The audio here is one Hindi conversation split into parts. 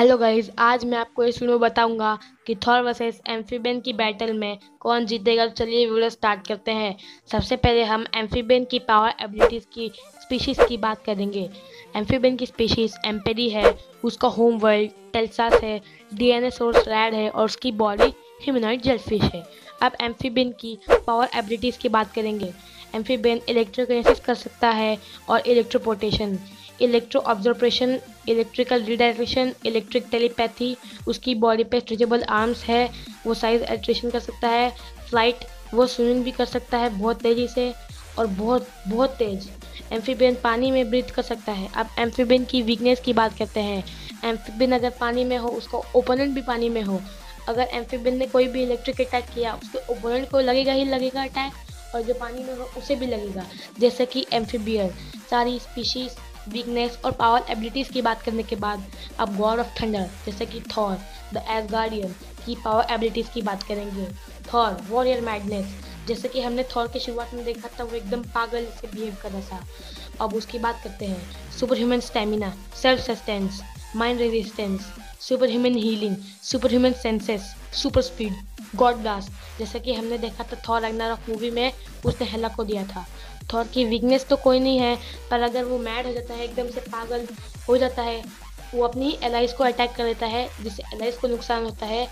हेलो गाइस आज मैं आपको इस वीडियो में बताऊँगा कि थॉर वर्सेस एम्फीबियन की बैटल में कौन जीतेगा। तो चलिए वीडियो स्टार्ट करते हैं। सबसे पहले हम एम्फीबियन की पावर एबिलिटीज़ की स्पीशीज़ की बात करेंगे। एम्फीबियन की स्पीशीज़ एम्पेरी है, उसका होम वर्ल्ड टेल्सास है डीएनए सोर्स रैड है और उसकी बॉडी ह्यूमनॉइड जेलफिश है। अब एम्फीबियन की पावर एबिलिटीज़ की बात करेंगे। एम्फीबियन इलेक्ट्रोकिनेसिस कर सकता है और electroportation electro observation electrical redirection electric telepathy उसकी बॉडी पे स्ट्रेचेबल आर्म्स है, वो साइज़ एल्ट्रेशन कर सकता है फ़्लाइट वो स्विमिंग भी कर सकता है बहुत तेज़ी से और बहुत बहुत तेज़। एम्फीबियन पानी में ब्रीथ कर सकता है। अब एम्फीबियन की वीकनेस की बात करते हैं। एम्फीबियन अगर पानी में हो, उसका ओपोनेंट भी पानी में हो। अगर एम्फीबियन ने कोई भी इलेक्ट्रिक अटैक किया, उसके ओपोनेंट को लगेगा ही लगेगा अटैक और जो पानी में हो, उसे भी लगेगा। जैसे कि एम्फीबियन सारी स्पीशीज़ वीकनेस और पावर एबिलिटीज़ की बात करने के बाद अब गॉड ऑफ़ थंडर जैसे कि थॉर द एज गार्डियन की पावर एबिलिटीज़ की बात करेंगे। थॉर वॉरियर मैडनेस जैसे कि हमने थॉर की शुरुआत में देखा था, वो एकदम पागल से बिहेव कर रहा था। अब उसकी बात करते हैं super human stamina self sustenance mind resistance super human healing super human senses super speed god blast जैसे कि हमने देखा था थॉर रैग्नारॉक मूवी में, उसने हेला को दिया था। थॉर की वीकनेस तो कोई नहीं है, पर अगर वो मैड हो जाता है, एकदम से पागल हो जाता है, वो अपनी एलाइज को अटैक कर लेता है, जिससे एलाइज को नुकसान होता है,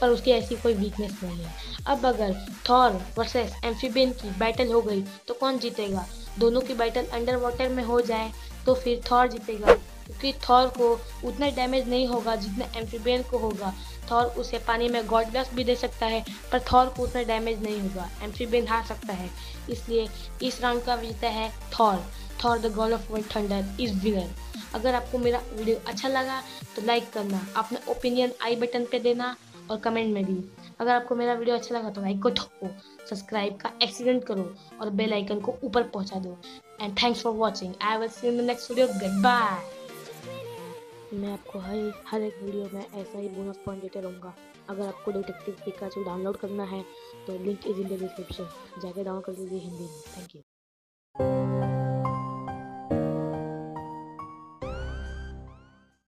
पर उसकी ऐसी कोई वीकनेस नहीं है। अब अगर थॉर वर्सेस एम्फीबियन की बैटल हो गई तो कौन जीतेगा? दोनों की बैटल अंडर वाटर में हो जाए तो फिर थॉर जीतेगा। क्योंकि थॉर को उतना डैमेज नहीं होगा जितना एम्फीबियन को होगा। थॉर उसे पानी में गॉड ग्लास भी दे सकता है, पर थॉर को उतना डैमेज नहीं होगा। एम्फीबियन हार सकता है। इसलिए इस राउंड का विजेता है Thor. Thor the god of world thunder is winner अगर आपको मेरा वीडियो अच्छा लगा तो लाइक करना। अपना ओपिनियन आई बटन पे देना और कमेंट में भी। अगर आपको मेरा वीडियो अच्छा लगा तो लाइक को ठोको सब्सक्राइब का एक्सीडेंट करो और बेल आइकन को ऊपर पहुँचा दो। And thanks for watching I will see in the next video goodbye मैं आपको हर हर एक वीडियो में ऐसा ही बोनस पॉइंट देते रहूँगा। अगर आपको डिटेक्टिव पिकाचू डाउनलोड करना है तो link is in the description जाके डाउनलोड कर लीजिए हिंदी में। Thank you